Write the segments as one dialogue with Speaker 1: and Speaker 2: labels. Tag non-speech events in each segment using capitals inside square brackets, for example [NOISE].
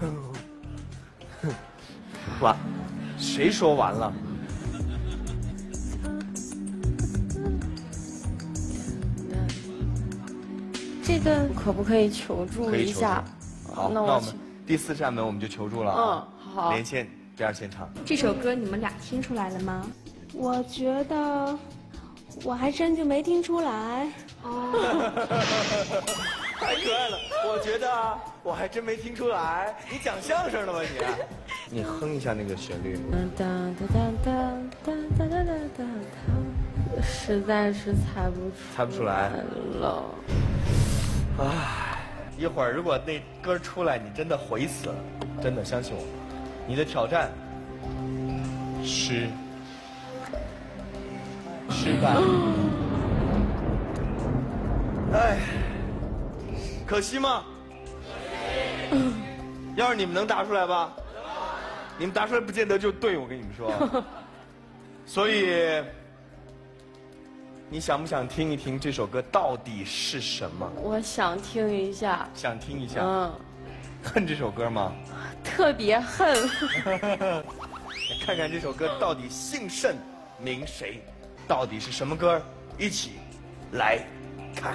Speaker 1: [LAUGHS] 完谁说完了？
Speaker 2: 这个可不可以求助一下
Speaker 1: 好
Speaker 2: 那我
Speaker 1: 们第四扇门我们就求助了
Speaker 2: 嗯好。
Speaker 1: 连线第二现场。
Speaker 3: 这首歌你们俩听出来了吗？
Speaker 4: 我觉得我还真就没听出来。哦。[LAUGHS]
Speaker 1: 太可爱了。[LAUGHS] 我觉得啊，我还真没听出来，你讲相声的吧你？[LAUGHS] 你哼一下那个旋律。
Speaker 2: 哒哒哒哒哒哒哒哒哒哒，实在是猜不出
Speaker 1: 猜不出来
Speaker 2: 了。
Speaker 1: 唉，一会儿如果那歌出来，你真的悔死了，真的相信我。你的挑战失失败。[GASPS] [GASPS] 可惜吗？要是你们能答出来吧，你们答出来不见得就对，我跟你们说。[LAUGHS] 所以，你想不想听一听这首歌到底是什么？
Speaker 2: 我想听一下，
Speaker 1: 想听一下？
Speaker 2: 嗯，
Speaker 1: 恨这首歌吗？
Speaker 2: 特别恨。[LAUGHS]
Speaker 1: 看看这首歌到底姓甚名谁，到底是什么歌？一起来看。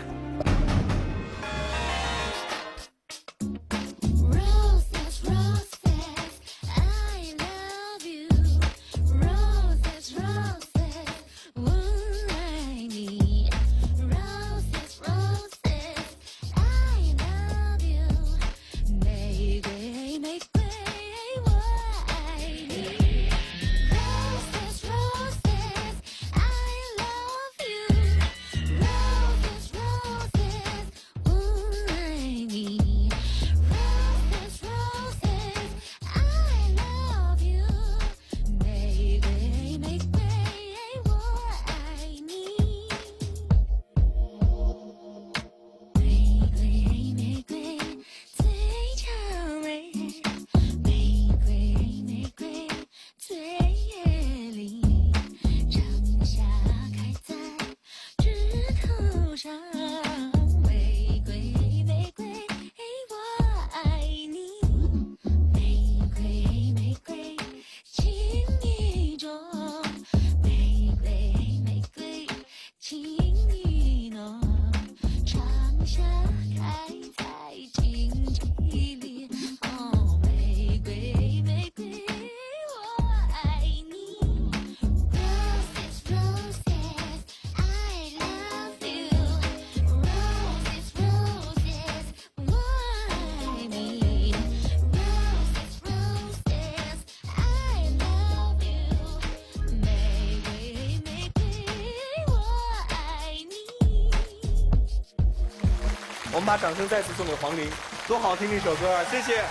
Speaker 1: 我们把掌声再次送给黄龄，多好听的一首歌啊！谢谢，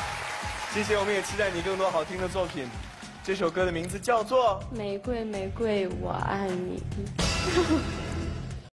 Speaker 1: 谢谢，我们也期待你更多好听的作品。这首歌的名字叫做
Speaker 2: 玫瑰，玫瑰，我爱你。[LAUGHS]